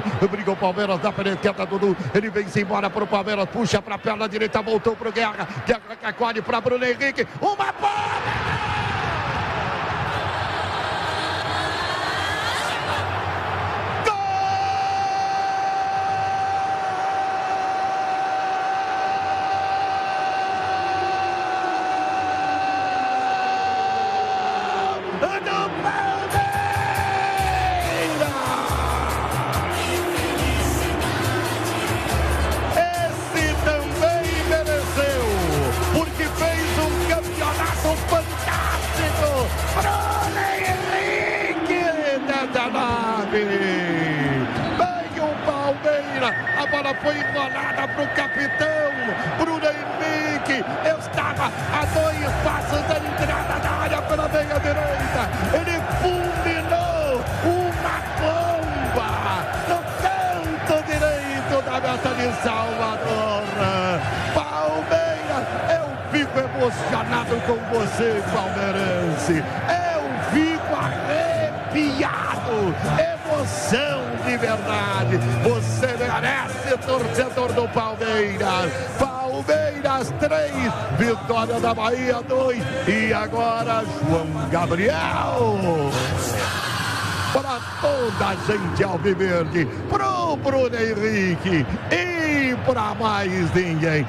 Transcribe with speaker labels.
Speaker 1: Fernando. Briga o Palmeiras da penetrada Dudu. Ele vem-se embora pro Palmeiras. Puxa pra perna direita. Voltou pro Guerra. Guerra Cacone pra Bruno Henrique. Uma bola! Bola foi enrolada para o capitão. Bruno Henrique estava a dois passos da entrada da área pela meia direita. Ele fulminou uma bomba no canto direito da meta de Salvador. Palmeiras, eu fico emocionado com você, palmeirense. Eu fico arrepiado emoção de verdade. Você merece, torcedor do Palmeiras. Palmeiras 3, vitória da Bahia 2. E agora João Gabriel. Para toda a gente alviverde, pro Bruno Henrique e para mais ninguém.